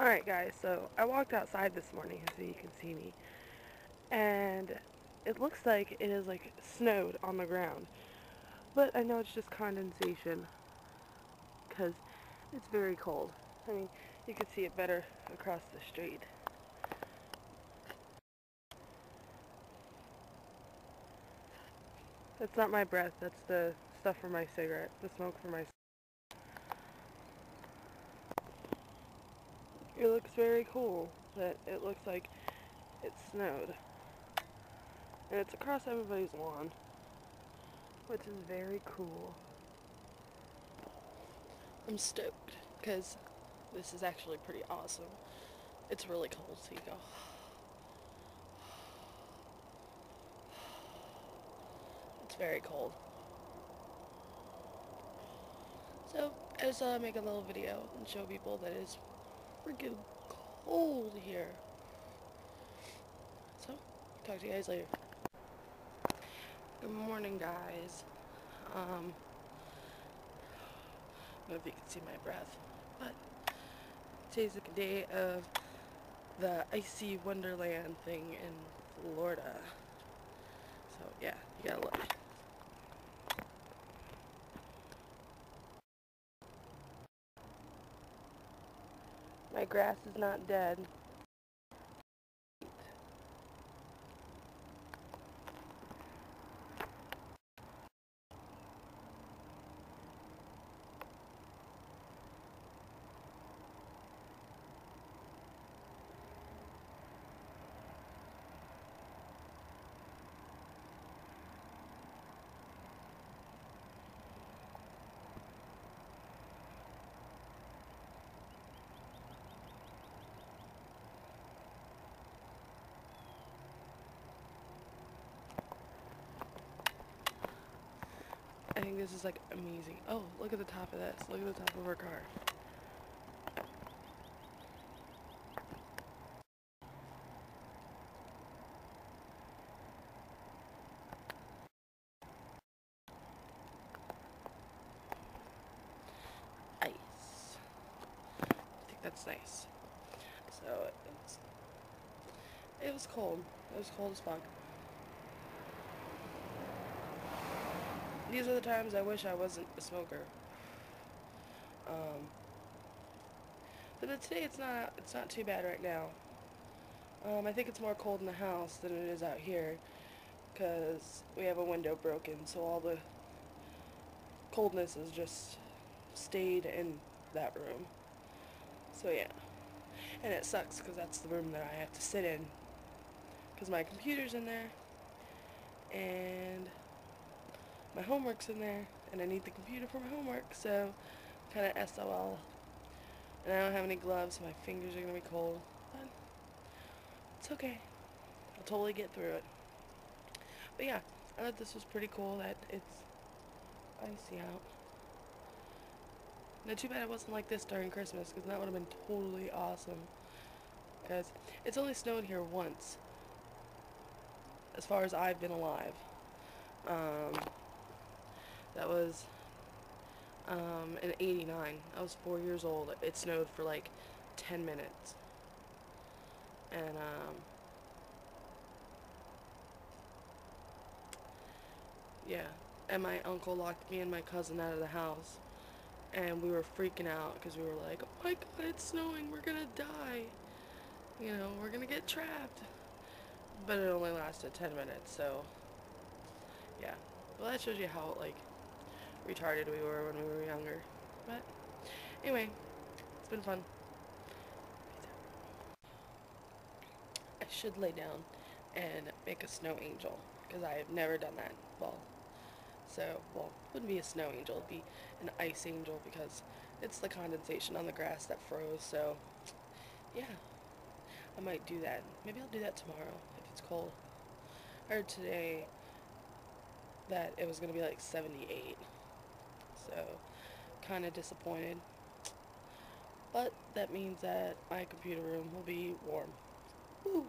Alright guys, so I walked outside this morning so you can see me. And it looks like it is like snowed on the ground. But I know it's just condensation. Because it's very cold. I mean, you can see it better across the street. That's not my breath, that's the stuff for my cigarette, the smoke for my It looks very cool that it looks like it snowed. And it's across everybody's lawn, which is very cool. I'm stoked because this is actually pretty awesome. It's really cold, so you go. It's very cold. So, I just thought I'd make a little video and show people that it's freaking cold here. So, talk to you guys later. Good morning, guys. Um, I don't know if you can see my breath, but today's the day of the icy wonderland thing in Florida. So, yeah, you gotta look. My grass is not dead. This is like amazing. Oh, look at the top of this. Look at the top of our car. Ice. I think that's nice. So, it was cold. It was cold as fuck. These are the times I wish I wasn't a smoker. Um, but today it's not it's not too bad right now. Um, I think it's more cold in the house than it is out here because we have a window broken, so all the coldness has just stayed in that room. So yeah, and it sucks because that's the room that I have to sit in because my computer's in there and my homework's in there, and I need the computer for my homework, so kind of SOL. And I don't have any gloves, so my fingers are going to be cold, but it's okay. I'll totally get through it. But yeah, I thought this was pretty cool that it's icy out. Now, too bad it wasn't like this during Christmas, because that would have been totally awesome. Because it's only snowed here once, as far as I've been alive. Um, that was um, in 89. I was four years old. It snowed for like 10 minutes. And, um, yeah. And my uncle locked me and my cousin out of the house. And we were freaking out because we were like, oh my god, it's snowing, we're gonna die. You know, we're gonna get trapped. But it only lasted 10 minutes, so, yeah. Well, that shows you how, like, retarded we were when we were younger. But anyway, it's been fun. I should lay down and make a snow angel because I have never done that. Well, so, well, wouldn't be a snow angel, it'd be an ice angel because it's the condensation on the grass that froze, so yeah, I might do that. Maybe I'll do that tomorrow if it's cold. I heard today that it was going to be like 78 so kind of disappointed. But that means that my computer room will be warm. Woo.